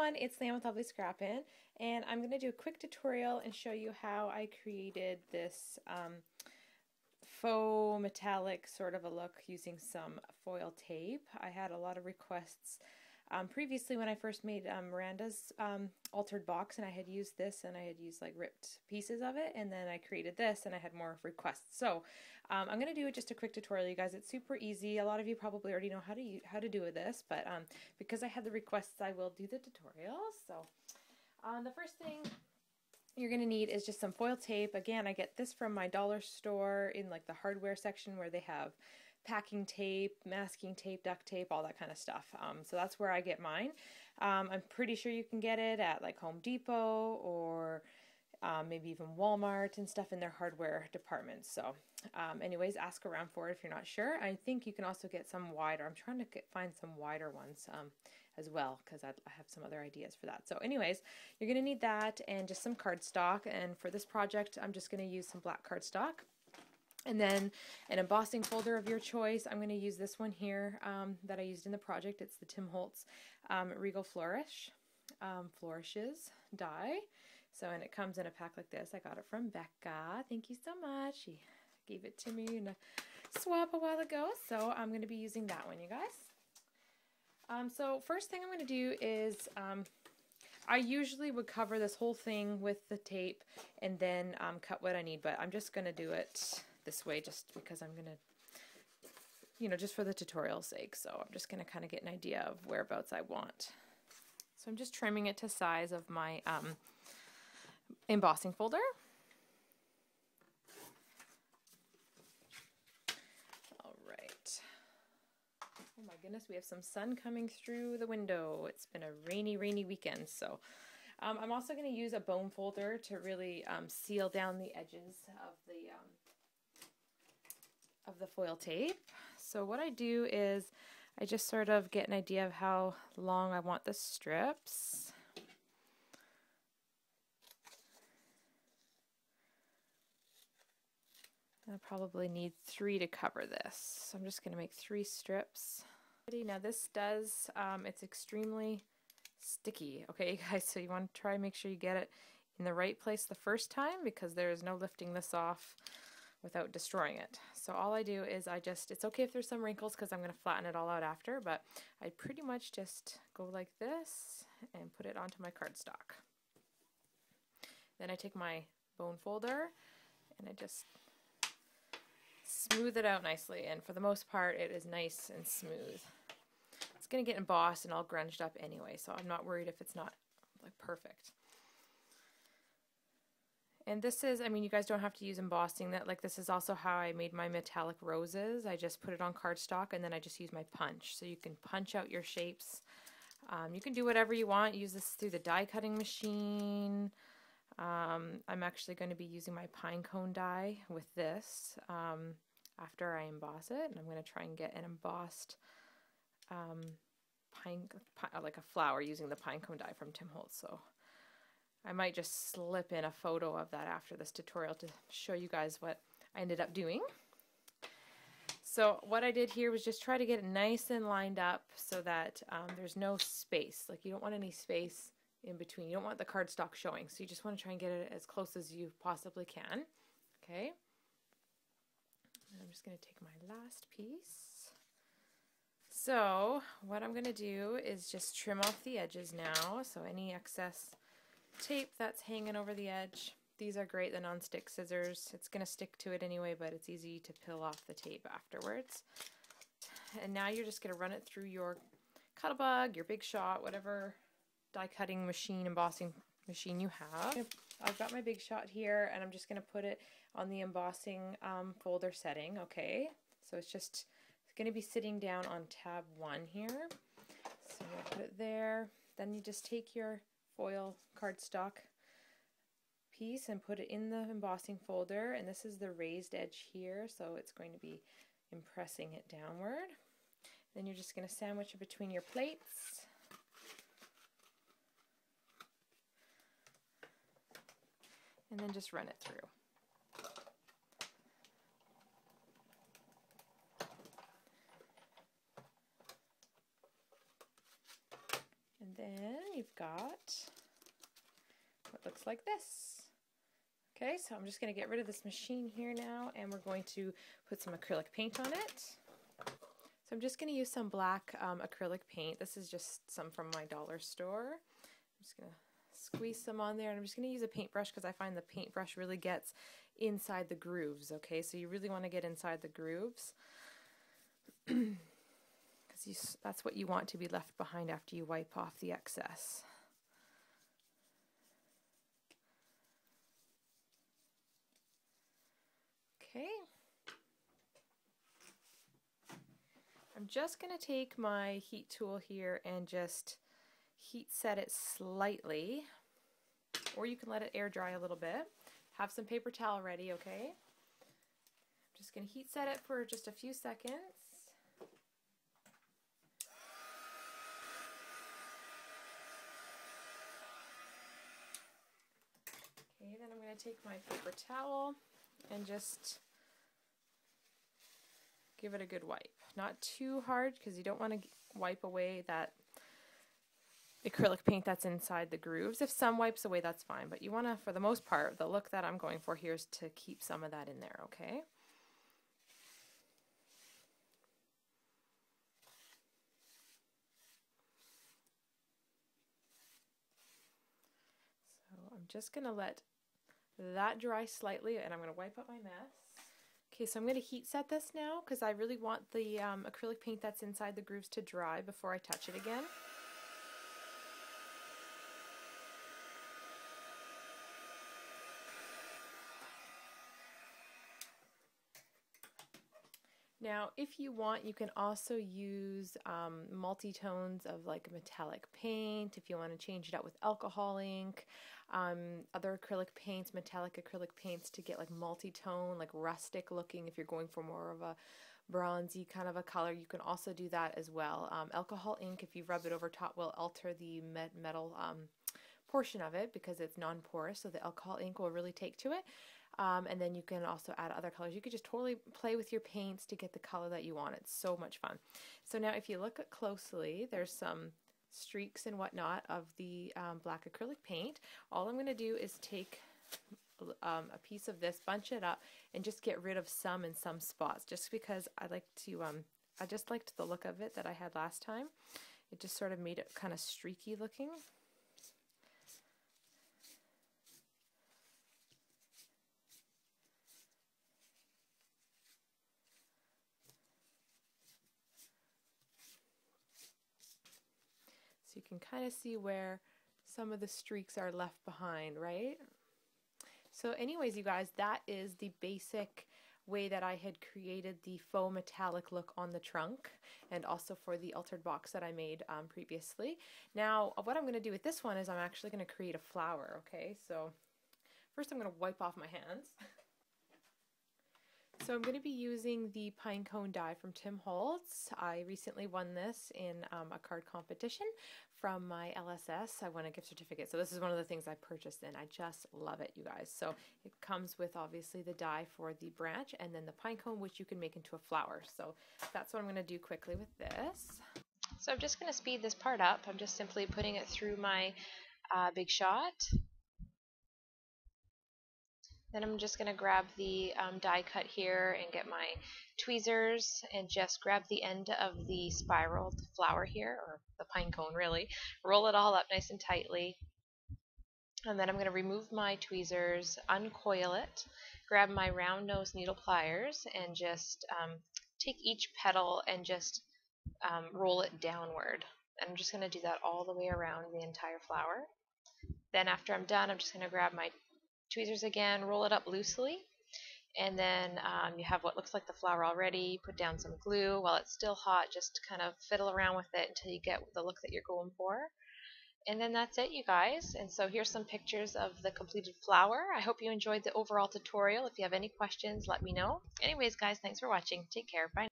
everyone, it's Leanne with LuvLee Scrappin', and I'm going to do a quick tutorial and show you how I created this um, faux metallic sort of a look using some foil tape. I had a lot of requests um, previously when I first made um, Miranda's um, altered box and I had used this and I had used like ripped pieces of it and then I created this and I had more requests. So um, I'm going to do just a quick tutorial, you guys. It's super easy. A lot of you probably already know how to how to do with this, but um, because I had the requests, I will do the tutorial. So um, the first thing you're going to need is just some foil tape. Again, I get this from my dollar store in like the hardware section where they have packing tape, masking tape, duct tape, all that kind of stuff. Um, so that's where I get mine. Um, I'm pretty sure you can get it at like Home Depot or um, maybe even Walmart and stuff in their hardware departments. So, um, anyways, ask around for it if you're not sure. I think you can also get some wider. I'm trying to get, find some wider ones um, as well because I have some other ideas for that. So, anyways, you're going to need that and just some cardstock. And for this project, I'm just going to use some black cardstock. And then an embossing folder of your choice. I'm going to use this one here um, that I used in the project. It's the Tim Holtz um, Regal Flourish, um, Flourishes die. So, and it comes in a pack like this. I got it from Becca. Thank you so much. She gave it to me in a swap a while ago. So I'm going to be using that one, you guys. Um, so first thing I'm going to do is, um, I usually would cover this whole thing with the tape and then um, cut what I need, but I'm just going to do it this way just because I'm going to, you know, just for the tutorial sake. So I'm just going to kind of get an idea of whereabouts I want. So I'm just trimming it to size of my um, embossing folder. All right. Oh my goodness, we have some sun coming through the window. It's been a rainy, rainy weekend. So um, I'm also going to use a bone folder to really um, seal down the edges of the um, of the foil tape. So what I do is I just sort of get an idea of how long I want the strips. I probably need three to cover this. So I'm just going to make three strips. Now this does, um, it's extremely sticky. Okay, guys, so you want to try and make sure you get it in the right place the first time because there is no lifting this off without destroying it. So all I do is I just, it's okay if there's some wrinkles because I'm going to flatten it all out after, but I pretty much just go like this and put it onto my cardstock. Then I take my bone folder and I just smooth it out nicely. And for the most part, it is nice and smooth. It's going to get embossed and all grunged up anyway, so I'm not worried if it's not like perfect. And this is, I mean, you guys don't have to use embossing that. Like this is also how I made my metallic roses. I just put it on cardstock and then I just use my punch. So you can punch out your shapes. Um, you can do whatever you want. Use this through the die cutting machine. Um, I'm actually going to be using my pine cone die with this um, after I emboss it. And I'm going to try and get an embossed um, pine, pine, like a flower using the pine cone die from Tim Holtz. So I might just slip in a photo of that after this tutorial to show you guys what I ended up doing. So what I did here was just try to get it nice and lined up so that um, there's no space. Like you don't want any space in between. You don't want the cardstock showing. So you just want to try and get it as close as you possibly can. Okay. And I'm just going to take my last piece. So what I'm going to do is just trim off the edges now. So any excess tape that's hanging over the edge. These are great, the non-stick scissors. It's going to stick to it anyway, but it's easy to peel off the tape afterwards. And now you're just going to run it through your Cuttlebug, your Big Shot, whatever die cutting machine, embossing machine you have. I've got my Big Shot here, and I'm just going to put it on the embossing um, folder setting, okay? So it's just it's going to be sitting down on tab 1 here. So you put it there. Then you just take your foil cardstock piece and put it in the embossing folder and this is the raised edge here so it's going to be impressing it downward. Then you're just going to sandwich it between your plates. And then just run it through. And then you've got what looks like this. Okay, so I'm just going to get rid of this machine here now and we're going to put some acrylic paint on it. So I'm just going to use some black um, acrylic paint. This is just some from my dollar store. I'm just going to squeeze some on there and I'm just going to use a paintbrush because I find the paintbrush really gets inside the grooves, okay? So you really want to get inside the grooves because that's what you want to be left behind after you wipe off the excess. Okay. I'm just going to take my heat tool here and just heat set it slightly or you can let it air dry a little bit. Have some paper towel ready, okay? I'm just going to heat set it for just a few seconds. Okay, then I'm going to take my paper towel and just give it a good wipe. Not too hard because you don't want to wipe away that acrylic paint that's inside the grooves. If some wipes away, that's fine, but you want to, for the most part, the look that I'm going for here is to keep some of that in there, okay? So I'm just going to let that dry slightly and I'm going to wipe up my mess. Okay, so I'm going to heat set this now because I really want the um, acrylic paint that's inside the grooves to dry before I touch it again. Now, if you want, you can also use um, multi-tones of like metallic paint if you want to change it out with alcohol ink, um, other acrylic paints, metallic acrylic paints to get like multi-tone, like rustic looking if you're going for more of a bronzy kind of a color. You can also do that as well. Um, alcohol ink, if you rub it over top, will alter the metal um, portion of it because it's non-porous, so the alcohol ink will really take to it. Um, and then you can also add other colors. You could just totally play with your paints to get the color that you want. It's so much fun. So now if you look closely, there's some streaks and whatnot of the um, black acrylic paint. All I'm going to do is take um, a piece of this, bunch it up, and just get rid of some in some spots, just because I like to, um, I just liked the look of it that I had last time. It just sort of made it kind of streaky looking. Can kind of see where some of the streaks are left behind, right? So anyways, you guys, that is the basic way that I had created the faux metallic look on the trunk and also for the altered box that I made um, previously. Now, what I'm going to do with this one is I'm actually going to create a flower, okay? So first I'm going to wipe off my hands. So I'm going to be using the pine cone die from Tim Holtz. I recently won this in um, a card competition from my LSS. I won a gift certificate. So this is one of the things I purchased and I just love it, you guys. So it comes with obviously the die for the branch and then the pine cone, which you can make into a flower. So that's what I'm going to do quickly with this. So I'm just going to speed this part up. I'm just simply putting it through my uh, Big Shot then I'm just going to grab the um, die cut here and get my tweezers and just grab the end of the spiraled flower here, or the pine cone really, roll it all up nice and tightly. And then I'm going to remove my tweezers, uncoil it, grab my round nose needle pliers, and just um, take each petal and just um, roll it downward. And I'm just going to do that all the way around the entire flower. Then after I'm done, I'm just going to grab my tweezers again, roll it up loosely, and then um, you have what looks like the flower already. Put down some glue while it's still hot, just kind of fiddle around with it until you get the look that you're going for. And then that's it, you guys. And so here's some pictures of the completed flower. I hope you enjoyed the overall tutorial. If you have any questions, let me know. Anyways, guys, thanks for watching. Take care. Bye.